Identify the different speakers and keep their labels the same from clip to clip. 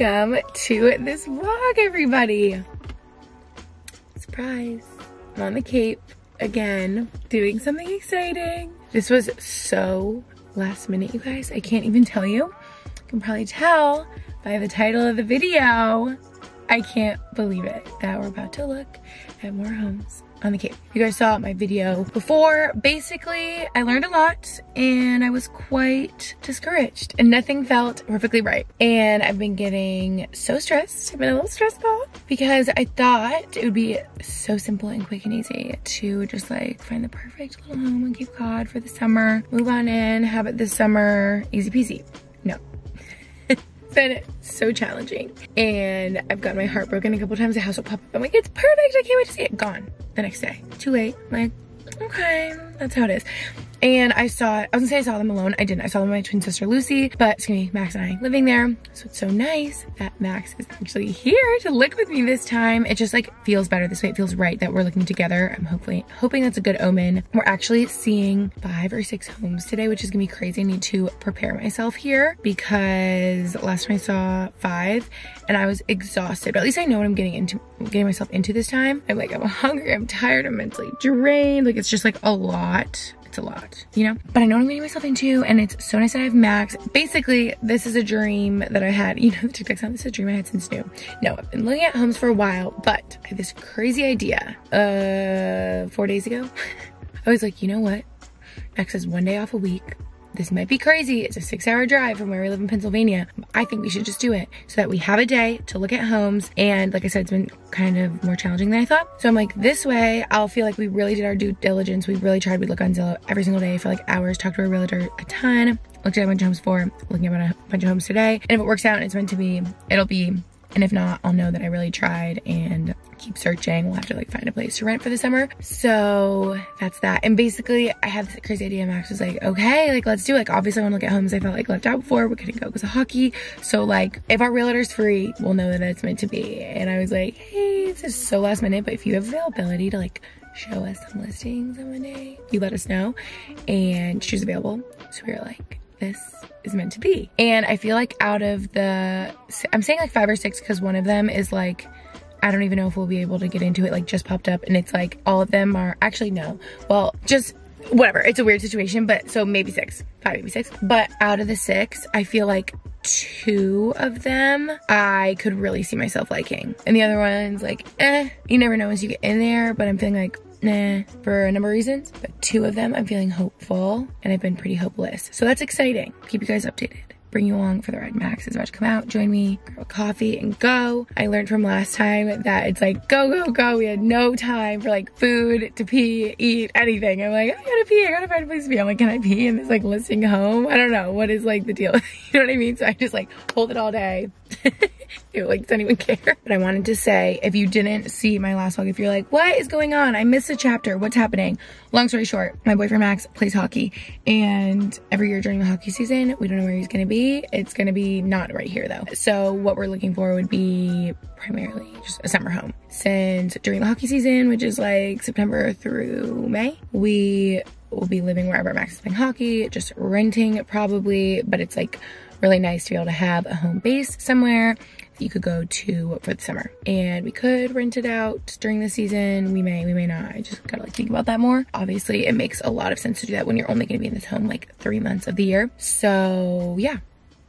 Speaker 1: welcome to this vlog, everybody. Surprise, I'm on the Cape again, doing something exciting. This was so last minute, you guys. I can't even tell you. You can probably tell by the title of the video. I can't believe it that we're about to look at more homes on the Cape. You guys saw my video before. Basically, I learned a lot and I was quite discouraged and nothing felt perfectly right. And I've been getting so stressed. I've been a little stressed out because I thought it would be so simple and quick and easy to just like find the perfect little home in Cape Cod for the summer, move on in, have it this summer, easy peasy. Been so challenging. And I've got my heart broken a couple times. The house will pop up. I'm like, it's perfect. I can't wait to see it. Gone the next day. Too late. I'm like, okay, that's how it is. And I saw, I was gonna say I saw them alone. I didn't. I saw them with my twin sister Lucy, but it's gonna be Max and I living there. So it's so nice that Max is actually here to live with me this time. It just like feels better this way. It feels right that we're looking together. I'm hopefully hoping that's a good omen. We're actually seeing five or six homes today, which is gonna be crazy. I need to prepare myself here because last time I saw five and I was exhausted. But at least I know what I'm getting into, getting myself into this time. I'm like, I'm hungry, I'm tired, I'm mentally drained. Like it's just like a lot it's a lot, you know? But I know I'm getting myself into and it's so nice that I have Max. Basically, this is a dream that I had. You know, the TikTok sound, this is a dream I had since new. No, I've been looking at homes for a while, but I have this crazy idea. Uh, four days ago, I was like, you know what? Max has one day off a week this might be crazy. It's a six hour drive from where we live in Pennsylvania. I think we should just do it so that we have a day to look at homes. And like I said, it's been kind of more challenging than I thought. So I'm like, this way I'll feel like we really did our due diligence. We really tried. We look on Zillow every single day for like hours, talked to a realtor a ton, looked at a bunch of homes for, looking at a bunch of homes today. And if it works out and it's meant to be, it'll be and if not, I'll know that I really tried and keep searching. We'll have to like find a place to rent for the summer. So that's that. And basically I had this crazy idea. Max was like, okay, like let's do. Like obviously I want to look at homes I felt like left out before. We couldn't go because of hockey. So like if our realtor's free, we'll know that it's meant to be. And I was like, hey, this is so last minute, but if you have availability to like show us some listings on one day, you let us know. And she's available. So we were like, this is meant to be. And I feel like out of the, I'm saying like five or six because one of them is like, I don't even know if we'll be able to get into it, like just popped up and it's like all of them are, actually no, well, just whatever. It's a weird situation, but so maybe six, five, maybe six. But out of the six, I feel like two of them I could really see myself liking. And the other ones like, eh, you never know once you get in there, but I'm feeling like, nah, for a number of reasons. But two of them, I'm feeling hopeful and I've been pretty hopeless. So that's exciting. Keep you guys updated bring you along for the ride. Max is about to come out, join me, grab a coffee and go. I learned from last time that it's like, go, go, go. We had no time for like food to pee, eat, anything. I'm like, I gotta pee. I gotta find a place to pee. I'm like, can I pee in this like listing home? I don't know. What is like the deal? you know what I mean? So I just like hold it all day. Ew, like, does anyone care? But I wanted to say, if you didn't see my last vlog, if you're like, what is going on? I missed a chapter. What's happening? Long story short, my boyfriend Max plays hockey. And every year during the hockey season, we don't know where he's going to be. It's going to be not right here though. So what we're looking for would be primarily just a summer home. Since during the hockey season, which is like September through May, we will be living wherever Max is playing hockey, just renting probably, but it's like really nice to be able to have a home base somewhere you could go to for the summer. And we could rent it out during the season. We may, we may not. I just gotta like think about that more. Obviously, it makes a lot of sense to do that when you're only gonna be in this home like three months of the year. So yeah,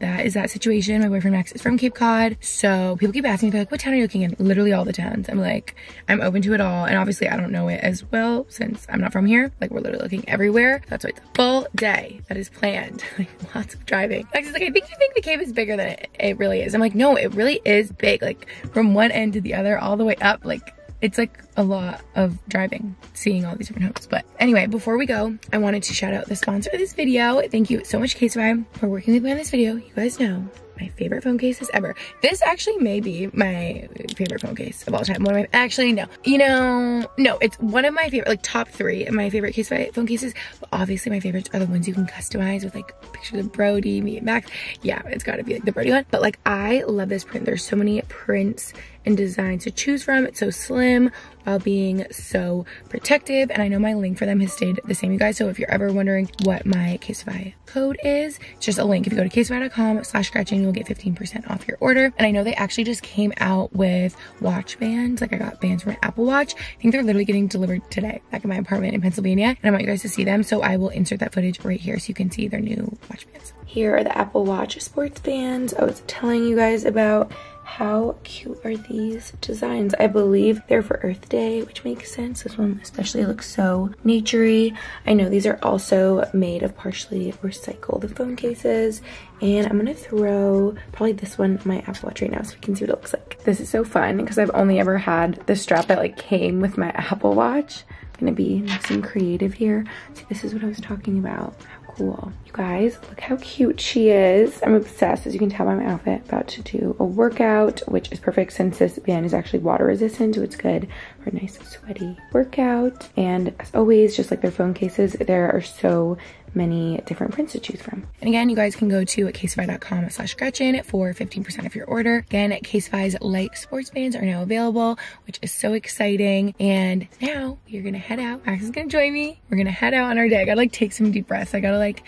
Speaker 1: that is that situation. My boyfriend Max is from Cape Cod. So people keep asking me, like, what town are you looking in? Literally all the towns. I'm like, I'm open to it all. And obviously I don't know it as well since I'm not from here. Like we're literally looking everywhere. That's why it's a full day that is planned. like lots of driving. Max is like, I think you think the Cape is bigger than it, it really is. I'm like, no, it really is big. Like from one end to the other, all the way up. Like it's like a lot of driving, seeing all these different homes. But anyway, before we go, I wanted to shout out the sponsor of this video. Thank you so much, Casetify, for working with me on this video. You guys know my favorite phone cases ever. This actually may be my favorite phone case of all time. One of my, actually, no. You know, no, it's one of my favorite, like top three of my favorite case phone cases. But obviously my favorites are the ones you can customize with like pictures of Brody, me and Max. Yeah, it's gotta be like the Brody one. But like, I love this print. There's so many prints and designs to choose from. It's so slim while being so protective. And I know my link for them has stayed the same, you guys. So if you're ever wondering what my Casetify code is, it's just a link. If you go to casetify.com slash Gretchen, you'll get 15% off your order. And I know they actually just came out with watch bands. Like I got bands for my Apple Watch. I think they're literally getting delivered today back in my apartment in Pennsylvania. And I want you guys to see them. So I will insert that footage right here so you can see their new watch bands. Here are the Apple Watch sports bands I was telling you guys about. How cute are these designs? I believe they're for Earth Day, which makes sense. This one especially looks so naturey. I know these are also made of partially recycled phone cases. And I'm gonna throw probably this one my Apple Watch right now so we can see what it looks like. This is so fun because I've only ever had the strap that like came with my Apple Watch. Gonna be nice and creative here. See, this is what I was talking about cool. You guys, look how cute she is. I'm obsessed, as you can tell by my outfit. About to do a workout, which is perfect since this band is actually water resistant, so it's good for a nice sweaty workout. And as always, just like their phone cases, there are so many different prints to choose from. And again, you guys can go to casetify.com slash Gretchen for 15% of your order. Again, Casetify's light sports bands are now available, which is so exciting. And now you're gonna head out. Max is gonna join me. We're gonna head out on our day. I gotta like take some deep breaths. I gotta like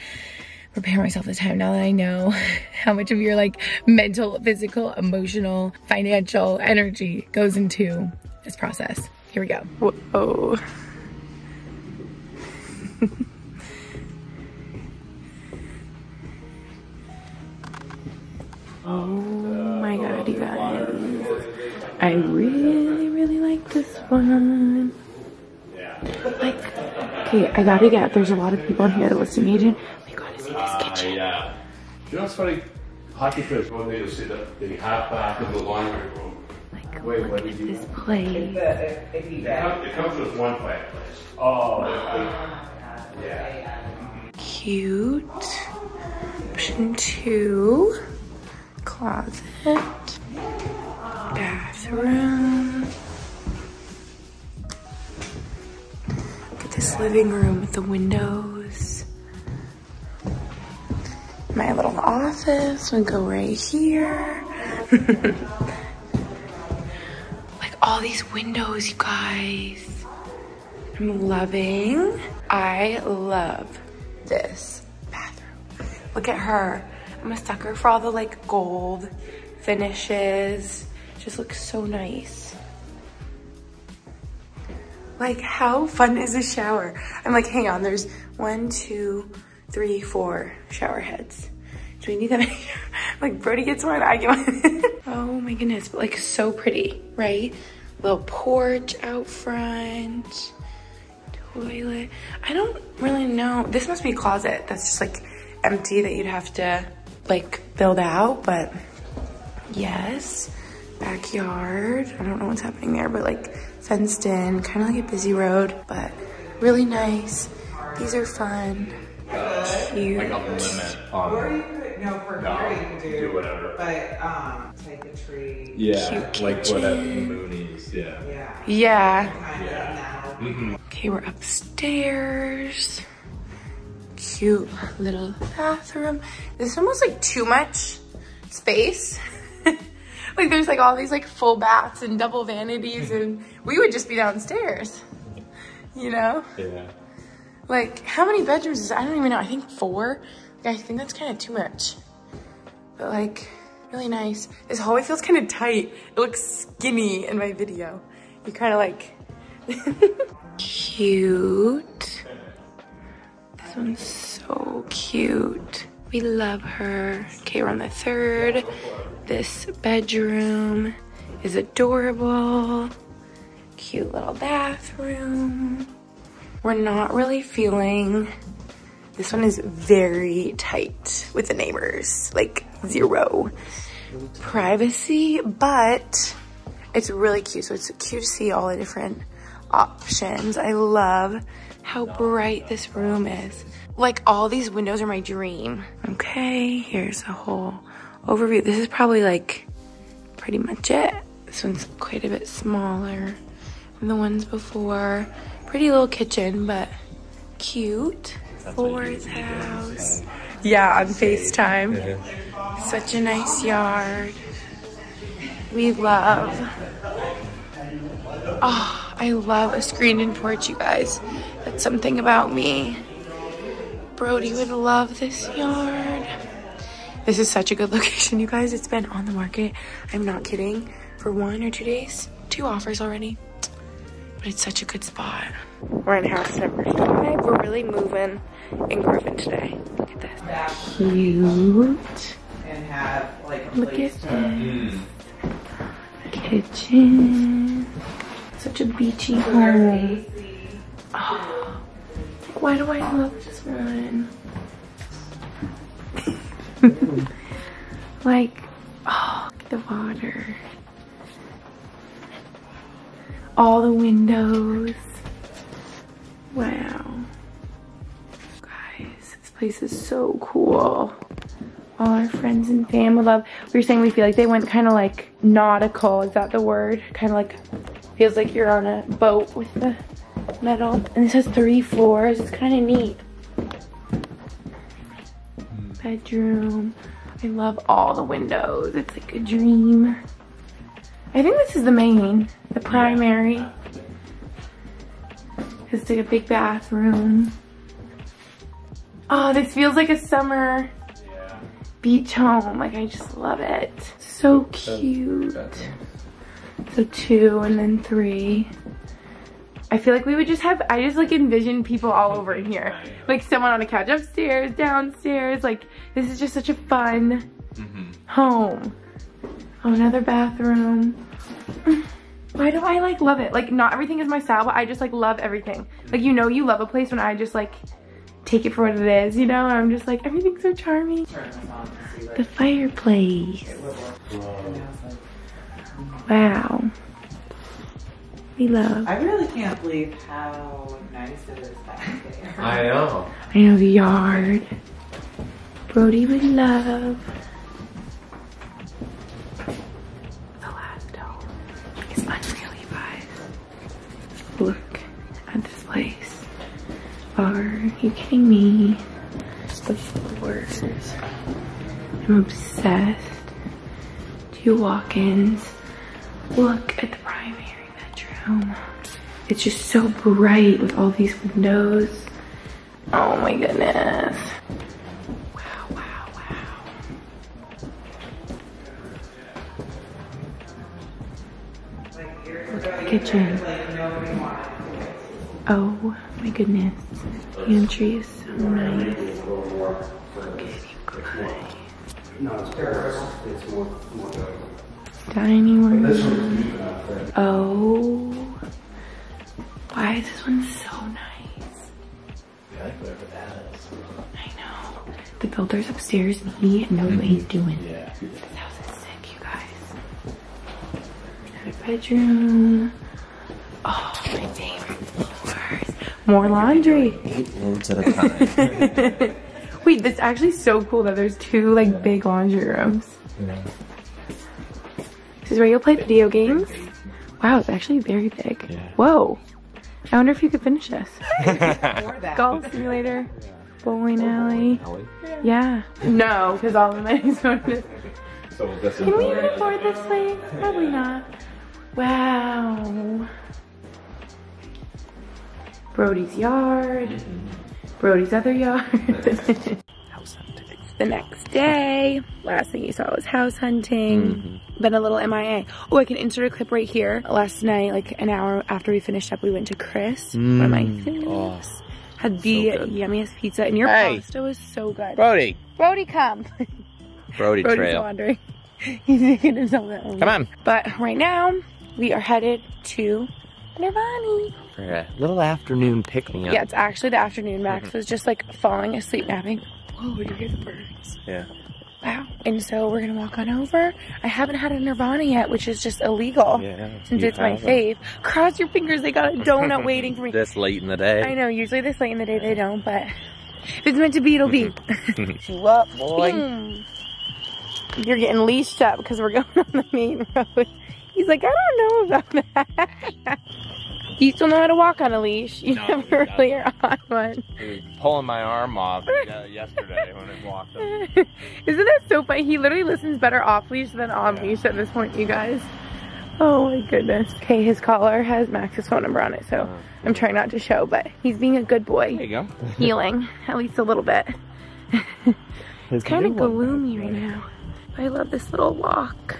Speaker 1: prepare myself this time now that I know how much of your like mental, physical, emotional, financial energy goes into this process. Here we go. Whoa. Oh my god, you guys. I really, really like this one. Yeah. Like, okay, I gotta get, there's a lot of people in here, the listing agent. We gotta see this ah, kitchen.
Speaker 2: Yeah. You know what's funny? Hockey players go in there, you'll see the, the half bath of the laundry room.
Speaker 1: Like,
Speaker 2: Wait,
Speaker 1: look
Speaker 2: what
Speaker 1: at
Speaker 2: did you-
Speaker 1: this place.
Speaker 2: It comes, it comes with one fireplace. Oh. Yeah.
Speaker 1: Cute. Option two. Closet. Bathroom. Look at this living room with the windows. My little office would go right here. like all these windows, you guys. I'm loving. I love this bathroom. Look at her. I'm a sucker for all the like gold finishes. Just looks so nice. Like how fun is a shower? I'm like, hang on, there's one, two, three, four shower heads. Do we need that many? like Brody gets one, I get one. oh my goodness, but like so pretty, right? Little porch out front toilet. I don't really know. This must be a closet that's just like empty that you'd have to like build out, but yes. Backyard. I don't know what's happening there, but like fenced in, kind of like a busy road, but really nice. These are fun. Cute.
Speaker 2: Like a limit on.
Speaker 3: you could, no, for
Speaker 2: No,
Speaker 3: here you could do.
Speaker 2: do whatever.
Speaker 3: But, um, take a tree.
Speaker 2: Yeah,
Speaker 1: Cute
Speaker 2: like what at
Speaker 1: kitchen.
Speaker 2: Mooney's, yeah.
Speaker 3: Yeah.
Speaker 1: Yeah.
Speaker 3: Kind of now.
Speaker 2: Mm-hmm.
Speaker 1: Okay, we're upstairs. Cute little bathroom. This is almost like too much space. like there's like all these like full baths and double vanities and we would just be downstairs. You know?
Speaker 2: Yeah.
Speaker 1: Like how many bedrooms is I don't even know. I think four. Like, I think that's kind of too much. But like really nice. This hallway feels kind of tight. It looks skinny in my video. You kind of like cute. This one's so cute. We love her. Okay, we're on the third. This bedroom is adorable. Cute little bathroom. We're not really feeling, this one is very tight with the neighbors, like zero privacy, but it's really cute. So it's cute to see all the different options. I love how bright this room is. Like all these windows are my dream. Okay, here's a whole overview. This is probably like pretty much it. This one's quite a bit smaller than the ones before. Pretty little kitchen, but cute. Fourth house. Yeah, on FaceTime. Such a nice yard. we love. Oh, I love a screened-in porch, you guys. That's something about me. Brody would love this yard. This is such a good location, you guys. It's been on the market. I'm not kidding. For one or two days, two offers already. But it's such a good spot. We're in house number five. We're really moving in Griffin today. Look at this.
Speaker 3: That
Speaker 1: Cute.
Speaker 3: and have like a
Speaker 1: Look at
Speaker 3: to
Speaker 1: this. Kitchen. Such a beachy home. Oh, why do I love this one? like, oh, the water. All the windows. Wow. Guys, this place is so cool. All our friends and family love. We were saying we feel like they went kind of like nautical. Is that the word? Kind of like, feels like you're on a boat with the metal. And this has three floors. It's kind of neat. Hmm. Bedroom. I love all the windows. It's like a dream. I think this is the main, the primary. It's like a big bathroom. Oh, this feels like a summer beach home. Like I just love it. So cute. So two and then three. I feel like we would just have, I just like envision people all over in here. Like someone on a couch upstairs, downstairs. Like this is just such a fun mm-hmm. home. Oh, another bathroom. Why do I like love it? Like not everything is my style, but I just like love everything. Like you know you love a place when I just like take it for what it is, you know? I'm just like everything's so charming.
Speaker 3: turn this on to see what
Speaker 1: The fireplace.
Speaker 3: it would work. And I was like,
Speaker 1: Wow. We love.
Speaker 3: I really can't believe how nice it is back there.
Speaker 4: I know.
Speaker 1: I know the yard. Brody would love. The last dome is unreal, you guys. Look at this place. Are you kidding me? The floors. I'm obsessed. Two walk-ins. Look at the primary bedroom. It's just so bright with all these windows. Oh my goodness. Wow, wow, wow. Kitchen. Oh my goodness. The entry is so nice. Look at you guys.
Speaker 5: No, it's more, more.
Speaker 1: Dining room.
Speaker 5: one's deep enough that
Speaker 1: Oh. Why is this one so nice?
Speaker 4: I like whatever that is.
Speaker 1: I know. The builder's upstairs and he knows what he's mm-hmm. doing.
Speaker 4: Yeah.
Speaker 1: This house is sick, you guys. Another bedroom. Oh, my favorite floors. More laundry.
Speaker 4: Eight loads at a time.
Speaker 1: Wait, that's actually so cool that there's two like big laundry rooms. This is where you'll play video games. Wow, it's actually very big.
Speaker 4: Yeah.
Speaker 1: Whoa. I wonder if you could finish this. Golf simulator, bowling alley. Yeah. No, because all the money's going to
Speaker 4: So this
Speaker 1: Can we even afford this place? Probably not. Wow. Brody's yard. Brody's other yard.
Speaker 4: House hunting.
Speaker 1: the next day. Last thing you saw was house hunting. Mm-hmm. Been a little MIA. Oh, I can insert a clip right here. Last night, like an hour after we finished up, we went to Chris, one of my mm. faves. Oh, Had the
Speaker 4: So
Speaker 1: yummiest pizza, and your
Speaker 4: Hey.
Speaker 1: pasta was so good.
Speaker 4: Brody.
Speaker 1: Brody, come.
Speaker 4: Brody
Speaker 1: Brody's
Speaker 4: Trail.
Speaker 1: wandering. He's himself at home.
Speaker 4: Come on.
Speaker 1: But right now, we are headed to Nirvana.
Speaker 4: For a little afternoon pick me up.
Speaker 1: Yeah, it's actually the afternoon. Max mm-hmm. was just like falling asleep napping. Oh, Whoa, you hear the birds?
Speaker 4: Yeah.
Speaker 1: Wow. And so we're gonna walk on over. I haven't had a Nirvana yet, which is just illegal.
Speaker 4: Yeah,
Speaker 1: Since it's my
Speaker 4: haven't.
Speaker 1: fave. Cross your fingers, they got a donut waiting for me.
Speaker 4: This late in the day.
Speaker 1: I know, usually this late in the day they don't, but if it's meant to be, it'll be.
Speaker 4: You up, boy?
Speaker 1: Boom. You're getting leashed up because we're going on the main road. He's like, I don't know about that. You still know how to walk on a leash. You
Speaker 4: No,
Speaker 1: never really are on one.
Speaker 4: He was pulling my arm off uh, yesterday when I walked him.
Speaker 1: Isn't that so funny? He literally listens better off leash than on leash at this point, you guys. Oh my goodness. Okay, his collar has Max's phone number on it, so
Speaker 4: Oh.
Speaker 1: I'm trying not to show, but he's being a good boy.
Speaker 4: There you go.
Speaker 1: Heeling, at least a little bit.
Speaker 4: It's
Speaker 1: Kind of gloomy right now. I love this little walk.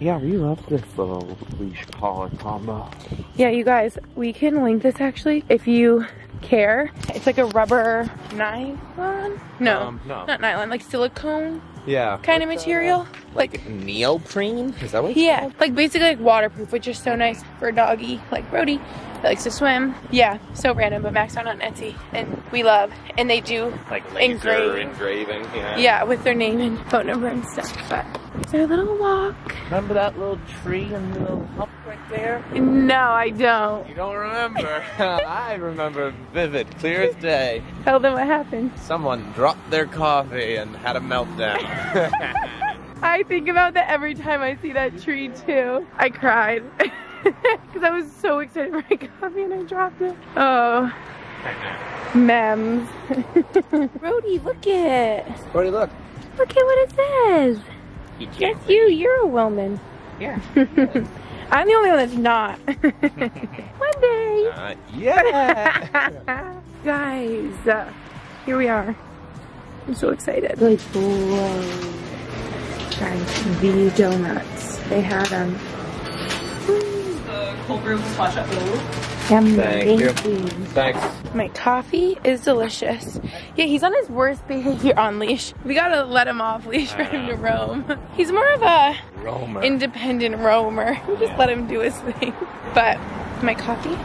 Speaker 4: Yeah, we love this little leash collar combo.
Speaker 1: Yeah, you guys, we can link this actually if you care. It's like a rubber nylon? No,
Speaker 4: Um, no.
Speaker 1: not nylon, like silicone
Speaker 4: Yeah.
Speaker 1: kind of material.
Speaker 4: Like neoprene? Is that what? it's
Speaker 1: Yeah,
Speaker 4: called?
Speaker 1: like basically like waterproof, which is so nice for a doggy like Brody that likes to swim. Yeah, so random, but Max found on Etsy and we love. And they do,
Speaker 4: Like laser
Speaker 1: Engraving.
Speaker 4: engraving. Yeah.
Speaker 1: yeah, with their name and phone number and stuff. But it's our little walk.
Speaker 4: Remember that little tree and the little hump right there?
Speaker 1: No, I don't.
Speaker 4: You don't remember? I remember vivid, clear as day.
Speaker 1: Tell them what happened.
Speaker 4: Someone dropped their coffee and had a meltdown.
Speaker 1: I think about that every time I see that tree too. I cried because I was so excited for my coffee and I dropped it. Oh, mems. Brody, look it.
Speaker 4: Brody, look.
Speaker 1: Look at what it says. That's you. You're a woman.
Speaker 4: Yeah.
Speaker 1: I'm the only one that's not. one day.
Speaker 4: Uh, yeah.
Speaker 1: Guys, uh, here we are. I'm so excited. Like, boy. Guys, the donuts. They have them.
Speaker 3: The cold brew splash up
Speaker 4: Thank you. Thanks.
Speaker 1: My coffee is delicious. Yeah, he's on his worst behavior on leash. We gotta let him off leash for him to roam. He's more of a
Speaker 4: Romer.
Speaker 1: independent roamer. We just let him do his thing. But my coffee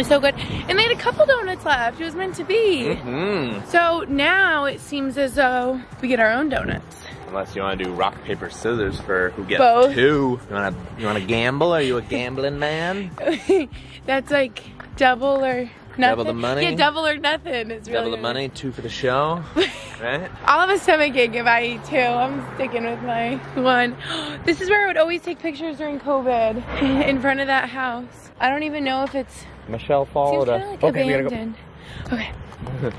Speaker 1: is so good. And they had a couple donuts left. It was meant to be.
Speaker 4: hmm
Speaker 1: So now it seems as though we get our own donuts.
Speaker 4: Unless you want to do rock paper scissors for who gets
Speaker 1: Both.
Speaker 4: two. You want to you want to gamble? Are you a gambling man?
Speaker 1: That's like double or nothing.
Speaker 4: Double the money?
Speaker 1: Yeah, double or nothing. It's really
Speaker 4: Double the money, two for the show, right?
Speaker 1: I'll have a stomach ache if I eat two. I'm sticking with my one. This is where I would always take pictures during COVID in front of that house. I don't even know if it's
Speaker 4: Michelle followed us.
Speaker 1: like
Speaker 4: okay, we gotta go.
Speaker 1: Okay.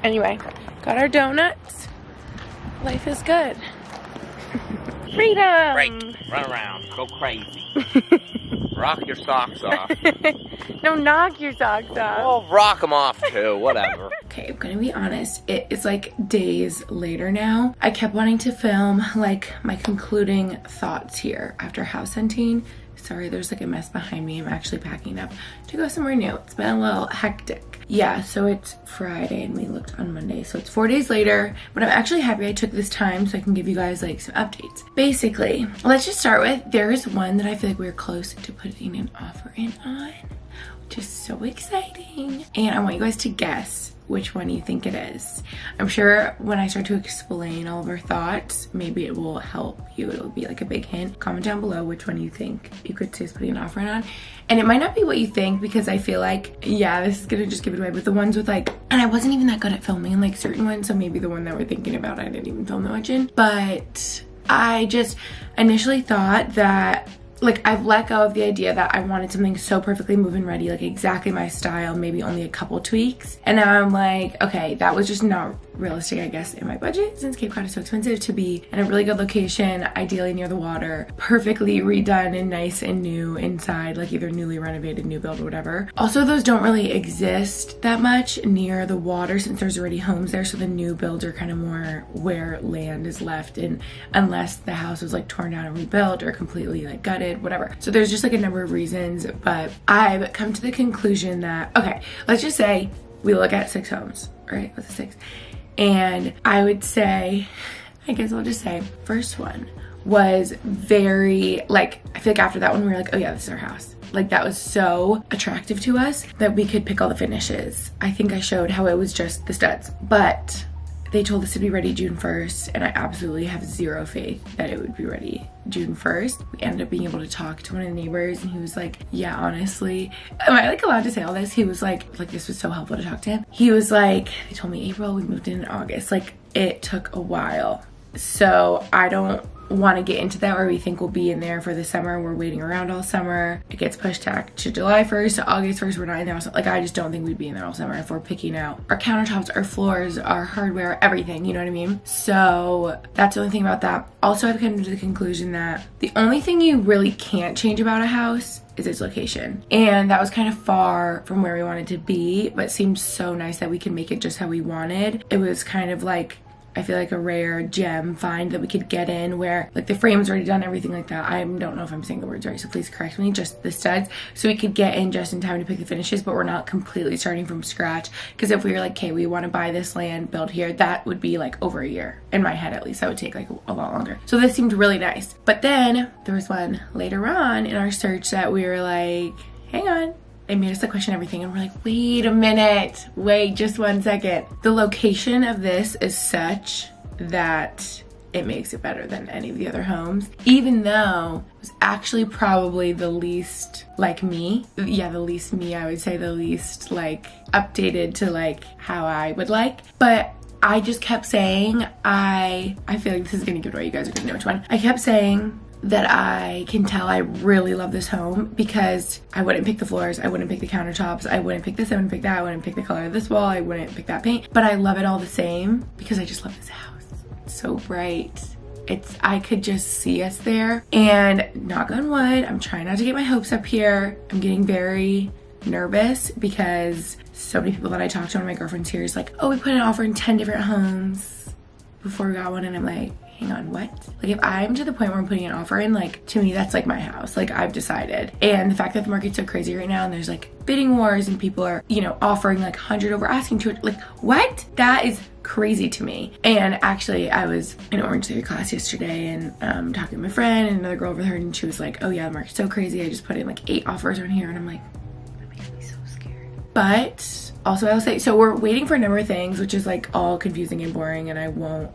Speaker 1: Anyway, got our donuts. Life is good. Freedom.
Speaker 4: Run around, go crazy, rock your socks off.
Speaker 1: no, knock your socks off.
Speaker 4: Oh, rock them off too. Whatever.
Speaker 1: Okay, I'm gonna be honest. It is like days later now. I kept wanting to film like my concluding thoughts here after house hunting. Sorry, there's like a mess behind me. I'm actually packing up to go somewhere new. It's been a little hectic. Yeah, so it's Friday and we looked on Monday. So it's four days later, but I'm actually happy I took this time so I can give you guys like some updates. Basically, let's just start with there's one that I feel like we're close to putting an offer in on which is so exciting. And I want you guys to guess which one you think it is. I'm sure when I start to explain all of our thoughts, maybe it will help you. It'll be like a big hint. Comment down below which one you think you could see us putting an offer on. And it might not be what you think because I feel like, yeah, this is gonna just give it away. But the ones with like, and I wasn't even that good at filming like certain ones, so maybe the one that we're thinking about I didn't even film that much in. But I just initially thought that like I've let go of the idea that I wanted something so perfectly move and ready, like exactly my style, maybe only a couple tweaks. And now I'm like, okay, that was just not realistic, I guess, in my budget since Cape Cod is so expensive to be in a really good location, ideally near the water, perfectly redone and nice and new inside, like either newly renovated, new build, or whatever. Also, those don't really exist that much near the water since there's already homes there, so the new builds are kind of more where land is left, and unless the house was like torn down and rebuilt or completely like gutted, whatever. So there's just like a number of reasons, but I've come to the conclusion that okay, let's just say we look at six homes, right? What's a six? And I would say, I guess I'll just say, first one was very like I feel like after that one we were like, oh yeah, this is our house. Like that was so attractive to us that we could pick all the finishes. I think I showed how it was just the studs, but they told us to be ready June 1st, and I absolutely have zero faith that it would be ready June 1st. We ended up being able to talk to one of the neighbors, and he was like, Yeah, honestly, am I like allowed to say all this? He was like, like this was so helpful to talk to him. He was like, They told me April, we moved in in August. Like, it took a while. So I don't want to get into that or we think we'll be in there for the summer. We're waiting around all summer. It gets pushed back to July 1st to August 1st. We're not in there. Like, I just don't think we'd be in there all summer if we're picking out our countertops, our floors, our hardware, everything. You know what I mean? So that's the only thing about that. Also, I've come to the conclusion that the only thing you really can't change about a house is its location. And that was kind of far from where we wanted to be, but seemed so nice that we could make it just how we wanted. It was kind of like I feel like a rare gem find that we could get in where like the frame's already done everything like that. I don't know if I'm saying the words right, so please correct me. Just the studs, so we could get in just in time to pick the finishes, but we're not completely starting from scratch. Because if we were like, okay, we want to buy this land, build here, that would be like over a year in my head at least. That would take like a lot longer. So this seemed really nice. But then there was one later on in our search that we were like, hang on, it made us to question everything and we're like, wait a minute, wait just one second. The location of this is such that it makes it better than any of the other homes, even though it was actually probably the least like me. Yeah, the least me, I would say the least like updated to like how I would like. But I just kept saying, I I feel like this is gonna give it away, you guys are gonna know which one. I kept saying that I can tell I really love this home because I wouldn't pick the floors, I wouldn't pick the countertops, I wouldn't pick this, I wouldn't pick that, I wouldn't pick the color of this wall, I wouldn't pick that paint, but I love it all the same because I just love this house. It's so bright. It's, I could just see us there and knock on wood, I'm trying not to get my hopes up here. I'm getting very nervous because so many people that I talk to, one of my girlfriends here is like, oh, we put an offer in 10 different homes before we got one. And I'm like, hang on, what? Like if I'm to the point where I'm putting an offer in, like to me, that's like my house. Like I've decided. And the fact that the market's so crazy right now and there's like bidding wars and people are, you know, offering like 100 over asking to it, like what? That is crazy to me. And actually I was in Orangetheory class yesterday and um, talking to my friend and another girl over her and she was like, oh yeah, the market's so crazy. I just put in like eight offers on here and I'm like, that makes me so scared. But also I'll say, so we're waiting for a number of things, which is like all confusing and boring and I won't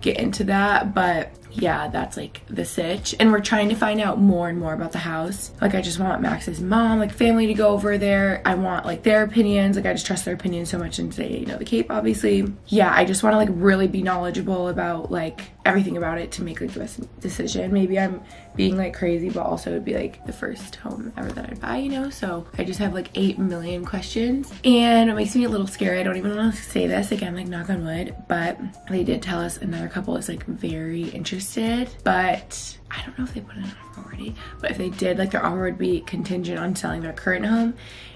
Speaker 1: get into that, but yeah, that's like the sitch. And we're trying to find out more and more about the house. Like I just want Max's mom, like family to go over there. I want like their opinions. Like I just trust their opinions so much and they you know the Cape obviously. Yeah, I just want to like really be knowledgeable about like everything about it to make the best decision. Maybe I'm being like crazy, but also it'd be like the first home ever that I'd buy, you know? So I just have like 8 million questions and it makes me a little scary. I don't even want to say this again, like knock on wood, but they did tell us another couple is like very interested, but I don't know if they put an offer already, but if they did, like their offer would be contingent on selling their current home.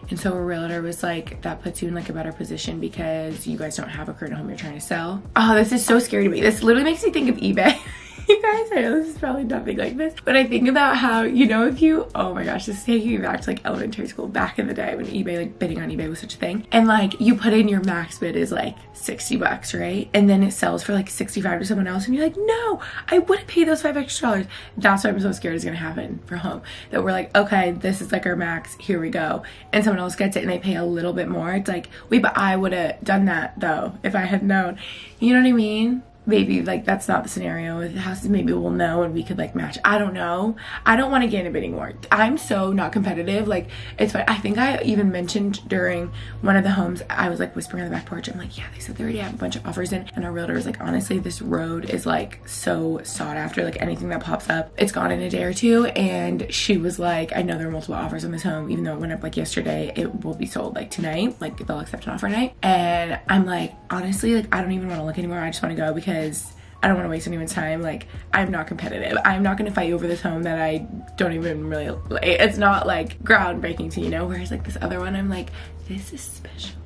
Speaker 1: And so a realtor was like, that puts you in like a better position because you guys don't have a current home you're trying to sell. Oh, this is so scary to me. This literally makes me think of eBay. you guys, I know this is probably nothing like this, but I think about how, you know, if you, oh my gosh, this is taking me back to like elementary school back in the day when eBay, like bidding on eBay was such a thing. And like you put in your max bid is like 60 bucks, right? And then it sells for like 65 to someone else and you're like, no, I wouldn't pay those five extra dollars. That's what I'm so scared is gonna happen for home. That we're like, okay, this is like our max, here we go. And someone else gets it and they pay a little bit more. It's like, wait, but I would have done that though if I had known. You know what I mean? Maybe like that's not the scenario. With houses maybe we'll know and we could like match. I don't know. I don't want to get in a bidding war. I'm so not competitive. Like it's i think i even mentioned during one of the homes i was like whispering on the back porch. I'm like yeah they said they already have a bunch of offers in. And our realtor was like honestly this road is like so sought after. Like anything that pops up it's gone in a day or two. And she was like i know there are multiple offers on this home. Even though it went up like yesterday it will be sold like tonight. Like they'll accept an offer tonight. And i'm like honestly like i don't even want to look anymore. I just want to go because because I don't want to waste anyone's time. Like, I'm not competitive. I'm not going to fight over this home that I don't even really, like, it's not like groundbreaking to, you know, whereas like this other one, I'm like, this is special.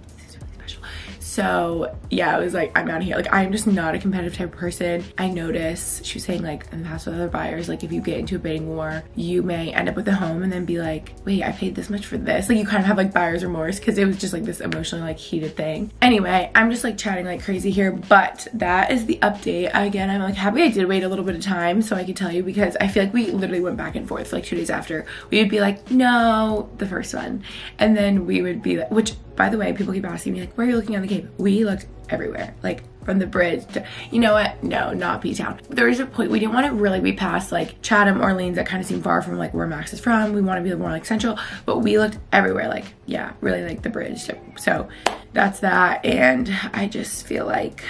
Speaker 1: So yeah, I was like, I'm out of here. Like I'm just not a competitive type of person. I notice she was saying like in the past with other buyers, like if you get into a bidding war, you may end up with a home and then be like, wait, I paid this much for this. Like you kind of have like buyer's remorse because it was just like this emotionally like heated thing. Anyway, I'm just like chatting like crazy here, but that is the update. Again, I'm like happy I did wait a little bit of time so I could tell you because I feel like we literally went back and forth like two days after. We would be like, no, the first one. And then we would be like, which by the way, people keep asking me like, where are you looking on the Cape? We looked everywhere, like from the bridge to, you know what? No, not B-Town. There was a point we didn't want to really be past like Chatham, Orleans, that kind of seemed far from like where Max is from. We want to be more like central, but we looked everywhere, like, yeah, really like the bridge. So, so that's that. And I just feel like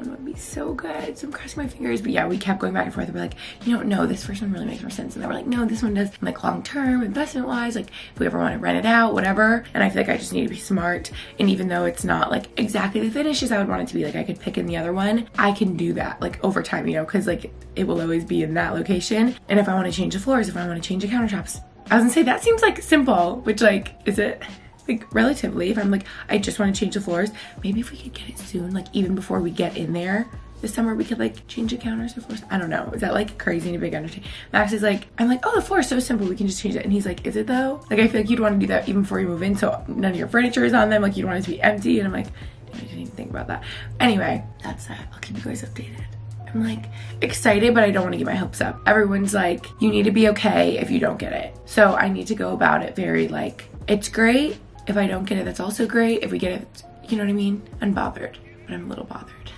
Speaker 1: one would be so good. So I'm crossing my fingers. But yeah, we kept going back and forth. We're like, you know, no, this first one really makes more sense. And they were like, no, this one does. And like long term investment wise, like if we ever want to rent it out, whatever. And I feel like I just need to be smart. And even though it's not like exactly the finishes I would want it to be, like I could pick in the other one, I can do that like over time, you know, because like it will always be in that location. And if I want to change the floors, if I want to change the countertops, I was gonna say that seems like simple, which like, is it? Like relatively if i'm like i just want to change the floors maybe if we could get it soon like even before we get in there this summer we could like change the counters or floors. I don't know. Is that like crazy and a big undertaking? Max is like i'm like oh the floor is so simple we can just change it. And he's like is it though? Like i feel like you'd want to do that even before you move in so none of your furniture is on them like you'd want it to be empty and i'm like i didn't even think about that. Anyway that's that. I'll keep you guys updated. I'm like excited, but I don't want to get my hopes up. Everyone's like, you need to be okay if you don't get it. So I need to go about it very like, it's great. If I don't get it, that's also great. If we get it, you know what I mean? Unbothered, but I'm a little bothered.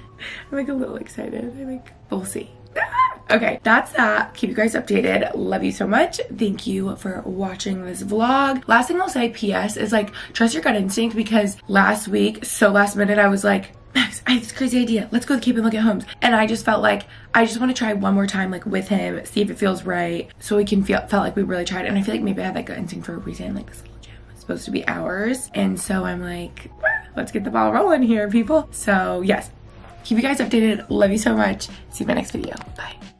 Speaker 1: I'm like a little excited. I think we'll see. Okay, that's that. Keep you guys updated. Love you so much. Thank you for watching this vlog. Last thing I'll say, PS, is like, trust your gut instinct because last week, so last minute, I was like, Max, I have this crazy idea. Let's go to Cape and look at homes. And I just felt like I just want to try one more time, like with him, see if it feels right, so we can feel felt like we really tried. And I feel like maybe I had that gut instinct for a reason. Like this little gym was supposed to be ours, and so I'm like, let's get the ball rolling here, people. So yes, keep you guys updated. Love you so much. See you in my next video. Bye.